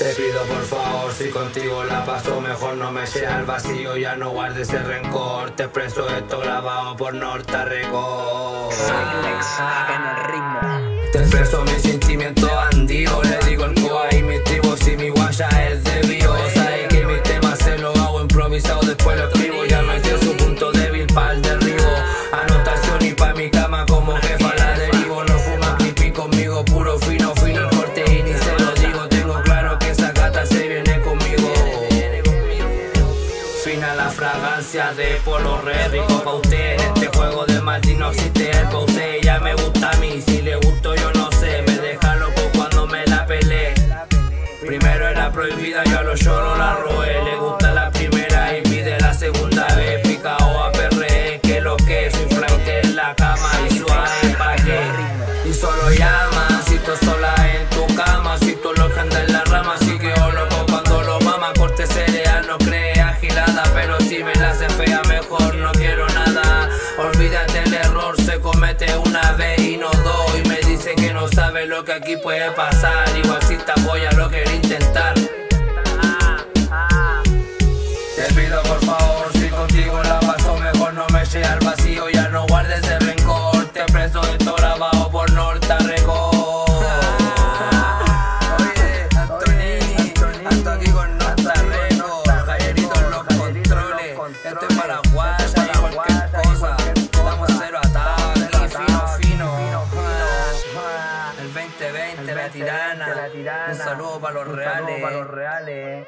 Te pido por favor, si contigo la paso mejor no me sea el vacío, ya no guardes ese rencor. Te expreso esto grabado por Norta Record. en el ritmo. Te expreso mis sentimientos andidos, le digo el fragancia de polo re rico pa' usted. Este juego de Martín no existe el pa' usted. Ya me gusta a mí, si le gusto yo no sé. Me deja loco cuando me la pelé. Primero era prohibida, yo a lo lloro la roé. Le gusta la primera y pide la segunda vez. Pica o a perre, que lo que soy flight en la cama y suave pa' qué. Y solo llama, que no sabe lo que aquí puede pasar, igual si te apoya lo quiero intentar. Te pido por favor, si contigo la paso mejor no me sea al vacío, ya no guardes el rencor, te preso esto grabado por Norta Record. Oye, Antonini, ando aquí con Norta Record, Jayerito en los controles, esto es 2020, la tirana, un saludo para los reales.